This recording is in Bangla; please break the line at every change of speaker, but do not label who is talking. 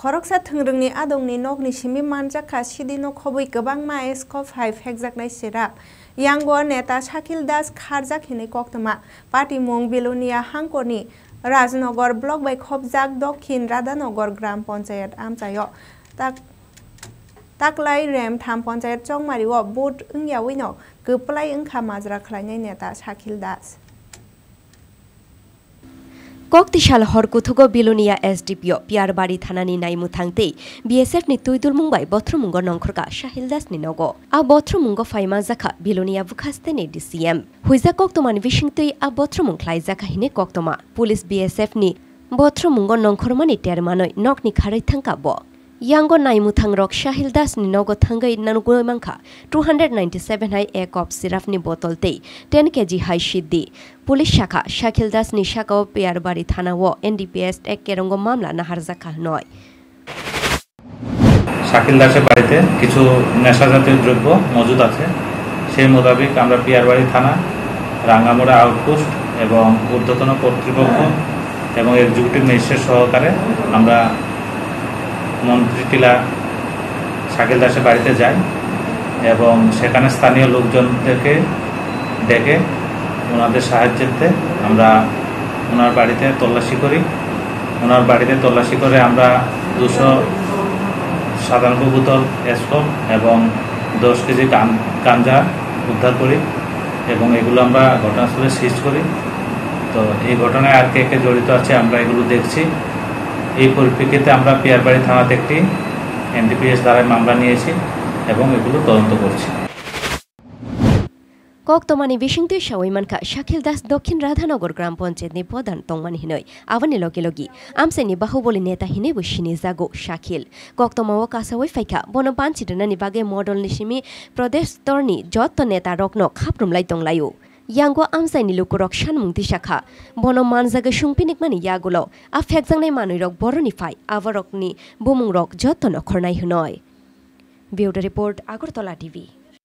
खरकसा थोंरोंनि आदंनि नगनि सिमि मानजाखा सिदिनो खबै गोबांमा एस्क फाइभ हेगजाकनाय सिराप यांगो नेता शाकिल दास खारजाखिनै कक्तमा पार्टी मुं बेलुनिया हांकरनि राजनगर ब्लक बाय खबजाक दक्षिण राधानगर ग्राम पन्चायत आमचायो ताक ताकलाय रेम थाम पन्चायत चौमारिओ बुट ओंयावैनो गोपलाय ओंखा माजरा खालायनाय नेता शाकिल दास
ককতিশাল হরকুথুগ বিলুনিয়া এসডিপিও পিয়ারবাড়ি থানানি নাইমু থাংতে বিএসএফ নি তুইদুলমুংবাই বথ্রমুঙ্গ নংখরকা শাহিল দাস নি নগ। আ বথ্রমুঙ্গ ফাইমা জাখা বিলুনিয়া বুখাস্তে নি ডিসিএম। হুইজা কক্তমান বিশিংতই আ বথ্রমুং খ্লাই জাখা হিনে কক্তমা। পুলিশ বিএসএফ নি বথ্রমুঙ্গ নংখরমানি টেরমানই নকনি খারাই থাংকা ব। Yango naimutang rok Shahil Das ni nogo thangai nanugoi mangkha. 297 hai এক অফ সিরাপ নি বোতল তেই 10 কেজি হাই সিদ্ধি পুলিশ শাখা শাকিল দাস নি শাখা ও পেয়ারবাড়ি থানা ও এনডিপিএস এক কেরঙ্গ মামলা নাহার জাখা নয়
শাকিল দাসের বাড়িতে কিছু নেশা জাতীয় দ্রব্য মজুদ আছে সেই মোতাবেক আমরা পিয়ারবাড়ি থানা রাঙ্গামোড়া আউটপোস্ট এবং ঊর্ধ্বতন কর্তৃপক্ষ এবং এক্সিকিউটিভ ম্যাজিস্ট্রেট সহকারে আমরা মন্ত্রী টিলা শাকিল দাসের বাড়িতে যাই এবং সেখানে স্থানীয় লোকজনদেরকে ডেকে ওনাদের সাহায্যেতে আমরা ওনার বাড়িতে তল্লাশি করি। ওনার বাড়িতে তল্লাশি করে আমরা দুশো সাতানব্বই বোতল এসকপ এবং দশ কেজি গাঞ্জা উদ্ধার করি এবং এগুলো আমরা ঘটনাস্থলে সিজ করি। তো এই ঘটনায় আর কে কে জড়িত আছে আমরা এগুলো দেখছি। এই পরিপ্রেক্ষিতে আমরা পিয়ারবাড়ি থানাতে একটি এনডিপিএস দ্বারায় মামলা নিয়েছি এবং এগুলো তদন্ত করছি।
কক্তমানি বিশিংতু সাওইমানকা শাকিল দাস দক্ষিণ রাধানগর গ্রাম পঞ্চায়েতনি প্রধান তংমান হিনই আবানি লগে লগি। আমসাইনি বাহুবলি নেতা হিনে বসিনি জাগো শাকিল কক্তমাও কাসাওই ফাইকা বন পাঞ্চিদনানি বাগে মডল নিসিমি প্রদেশ স্তরনি যত নেতা রকন খাপ্রুমলাই তংলায়ু yango amsaini lukurok shanmungti shakha bono manjaga sungpinikmani yagulo a phekjangnai manuirok boroni phai avarokni bumungrok jotono khornai hunoi Bureau Report Agartala TV